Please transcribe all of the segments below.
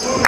Thank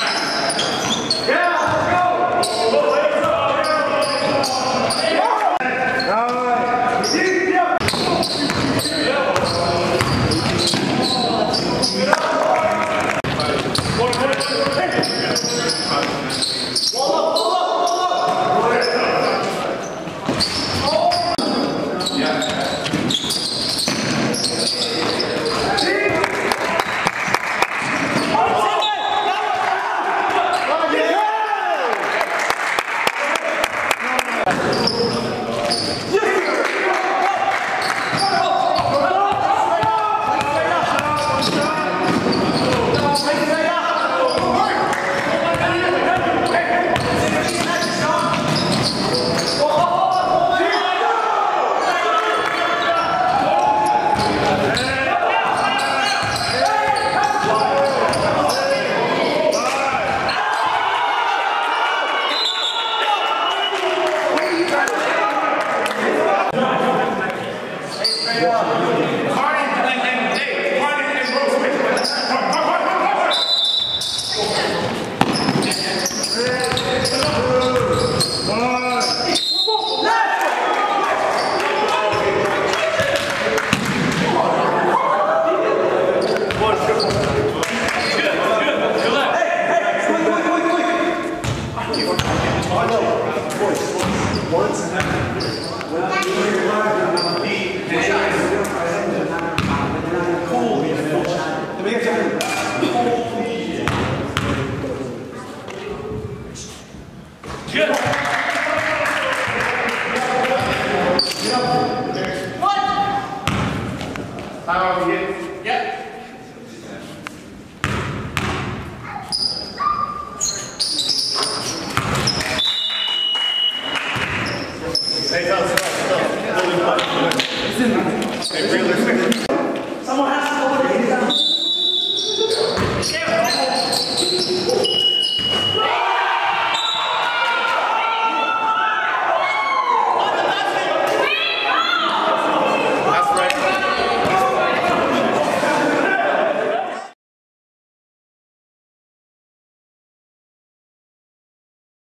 Nine. Time out again.